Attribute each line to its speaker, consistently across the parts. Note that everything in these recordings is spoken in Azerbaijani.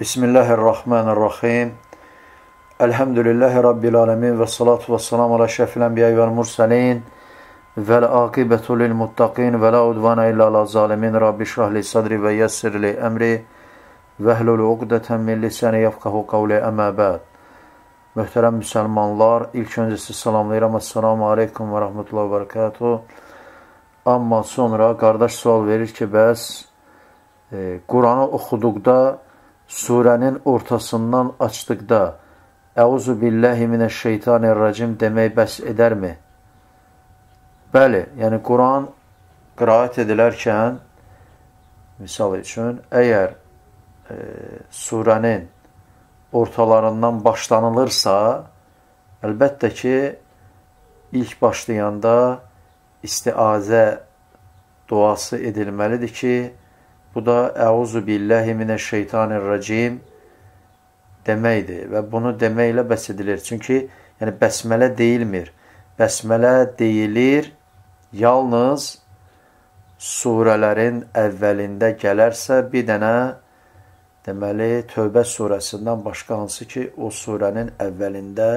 Speaker 1: Bismillahirrahmanirrahim. Elhamdülillahi Rabbil alemin və salatu və salamu ala şəfil ənbiyyə və mursalin və l-aqibətu lil-muttaqin və la udvana illa ala zalimin Rabbi şrahli sadri və yəssirli əmri və hlul uqdətən min lisəni yafqahu qavli əmə bəd. Möhtərəm müsəlmanlar, ilk öncəsi salamlayıram. Assalamu aleykum və rəhmətullahi və bərəkatuhu. Amma sonra qardaş sual verir ki, bəs e, Quranı oxuduqda surənin ortasından açdıqda Əuzu billahi minəşşeytanirracim demək bəs edərmi? Bəli, yəni Quran qiraət edilərkən misal üçün, əgər e, surənin ortalarından başlanılırsa, əlbəttə ki, ilk başlayanda istiazə duası edilməlidir ki, Bu da Əuzu billahi minəşşeytanirracim deməkdir və bunu deməklə bəs edilir. Çünki yəni bəsmələ deyilmir. Bəsmələ deyilir yalnız surələrin əvvəlində gələrsə bir dənə deməli Tövbə surəsindən başqa hansı ki o surənin əvvəlində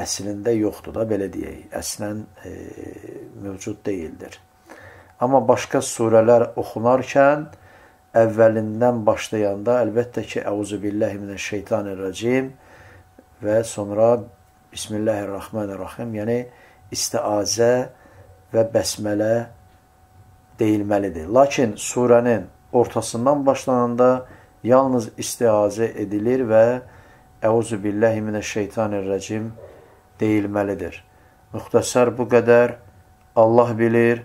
Speaker 1: əslində yoxdur da belə deyək. Əslən e, mövcud deyildir. Amma başqa surələr oxunarkən əvvəlindən başlayanda əlbəttə ki, Əuzu billahi minəşşeytanirracim və sonra Bismillahirrahmanirrahim, yəni istiazə və bəsmələ deyilməlidir. Lakin surənin ortasından başlananda yalnız istiazə edilir və Əuzu billahi minəşşeytanirracim deyilməlidir. Müxtəsər bu qədər Allah bilir.